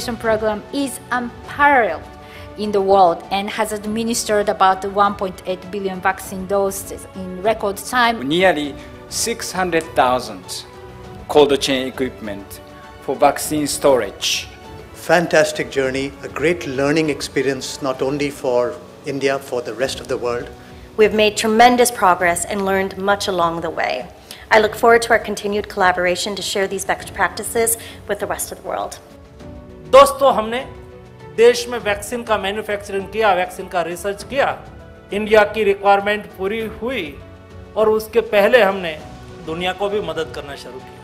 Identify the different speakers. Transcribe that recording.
Speaker 1: vaccination program is unparalleled in the world and has administered about 1.8 billion vaccine doses in record time.
Speaker 2: Nearly 600,000 cold chain equipment for vaccine storage.
Speaker 3: Fantastic journey, a great learning experience not only for India, for the rest of the world.
Speaker 4: We've made tremendous progress and learned much along the way. I look forward to our continued collaboration to share these best practices with the rest of the world.
Speaker 5: दोस्तों हमने देश में vaccine का manufacturing किया, vaccine का research किया, India की requirement पूरी हुई और उसके पहले हमने दुनिया को भी मदद करना शुरू किया।